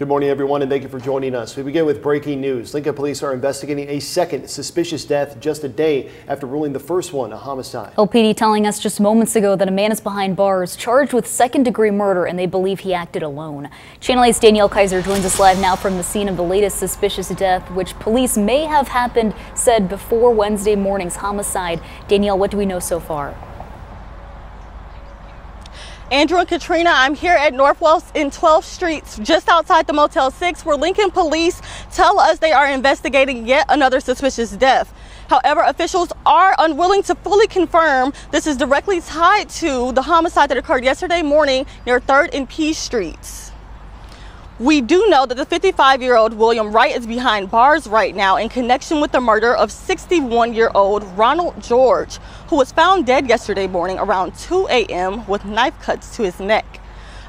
Good morning, everyone, and thank you for joining us. We begin with breaking news. Lincoln police are investigating a second suspicious death just a day after ruling the first one a homicide. LPD telling us just moments ago that a man is behind bars charged with second degree murder and they believe he acted alone. Channel 8's Danielle Kaiser joins us live now from the scene of the latest suspicious death, which police may have happened said before Wednesday morning's homicide. Danielle, what do we know so far? Andrew and Katrina, I'm here at Northwest in 12th Street, just outside the Motel 6, where Lincoln police tell us they are investigating yet another suspicious death. However, officials are unwilling to fully confirm this is directly tied to the homicide that occurred yesterday morning near 3rd and P Streets. We do know that the 55 year old William Wright is behind bars right now in connection with the murder of 61 year old Ronald George, who was found dead yesterday morning around 2 a.m. with knife cuts to his neck.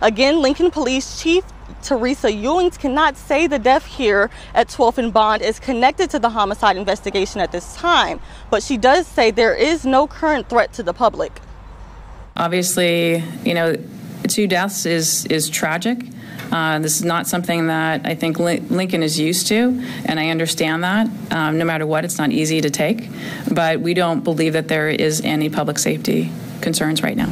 Again, Lincoln Police Chief Teresa Ewins cannot say the death here at 12th and Bond is connected to the homicide investigation at this time, but she does say there is no current threat to the public. Obviously, you know, two deaths is is tragic. Uh, this is not something that I think Lincoln is used to, and I understand that. Um, no matter what, it's not easy to take, but we don't believe that there is any public safety concerns right now.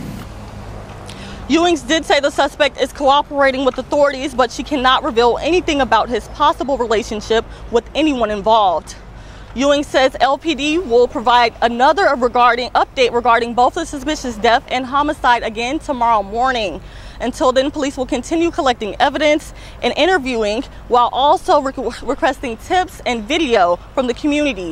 Ewins did say the suspect is cooperating with authorities, but she cannot reveal anything about his possible relationship with anyone involved. Ewing says LPD will provide another regarding update regarding both the suspicious death and homicide again tomorrow morning. Until then, police will continue collecting evidence and interviewing while also re requesting tips and video from the community.